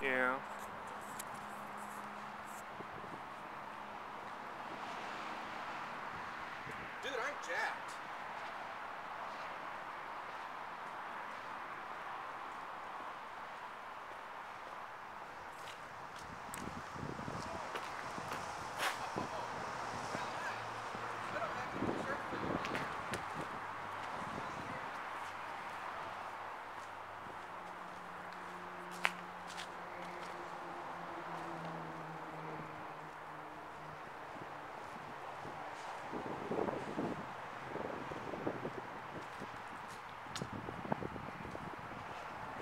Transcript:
Yeah. Dude, I'm jacked.